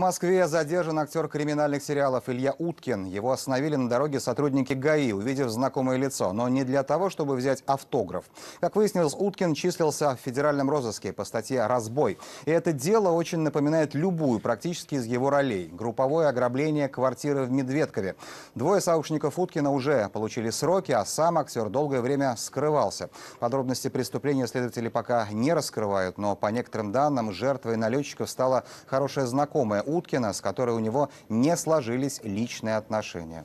Москве задержан актер криминальных сериалов Илья Уткин. Его остановили на дороге сотрудники ГАИ, увидев знакомое лицо, но не для того, чтобы взять автограф. Как выяснилось, Уткин числился в федеральном розыске по статье «Разбой». И это дело очень напоминает любую практически из его ролей. Групповое ограбление квартиры в Медведкове. Двое сообщников Уткина уже получили сроки, а сам актер долгое время скрывался. Подробности преступления следователи пока не раскрывают, но по некоторым данным жертвой налетчиков стала хорошая знакомая Уткина, с которой у него не сложились личные отношения.